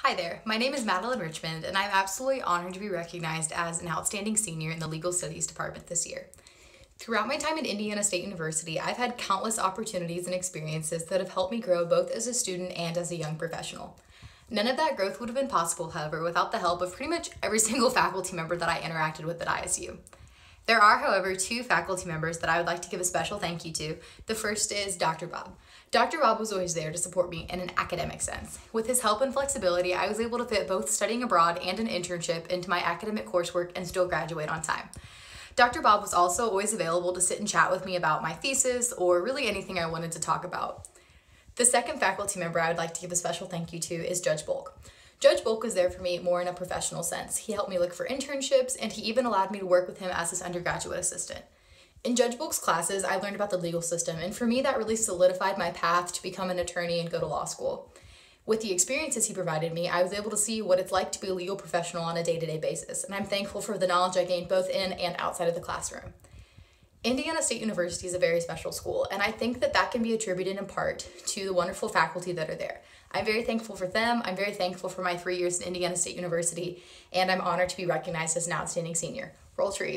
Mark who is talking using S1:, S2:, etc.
S1: Hi there, my name is Madeline Richmond, and I'm absolutely honored to be recognized as an outstanding senior in the Legal Studies Department this year. Throughout my time at Indiana State University, I've had countless opportunities and experiences that have helped me grow both as a student and as a young professional. None of that growth would have been possible, however, without the help of pretty much every single faculty member that I interacted with at ISU. There are, however, two faculty members that I would like to give a special thank you to. The first is Dr. Bob. Dr. Bob was always there to support me in an academic sense. With his help and flexibility, I was able to fit both studying abroad and an internship into my academic coursework and still graduate on time. Dr. Bob was also always available to sit and chat with me about my thesis or really anything I wanted to talk about. The second faculty member I would like to give a special thank you to is Judge Bulk. Judge Bulk was there for me more in a professional sense. He helped me look for internships and he even allowed me to work with him as his undergraduate assistant. In Judge Bulk's classes, I learned about the legal system, and for me, that really solidified my path to become an attorney and go to law school. With the experiences he provided me, I was able to see what it's like to be a legal professional on a day to day basis, and I'm thankful for the knowledge I gained both in and outside of the classroom. Indiana State University is a very special school, and I think that that can be attributed in part to the wonderful faculty that are there. I'm very thankful for them. I'm very thankful for my three years at Indiana State University, and I'm honored to be recognized as an outstanding senior. Roll trees.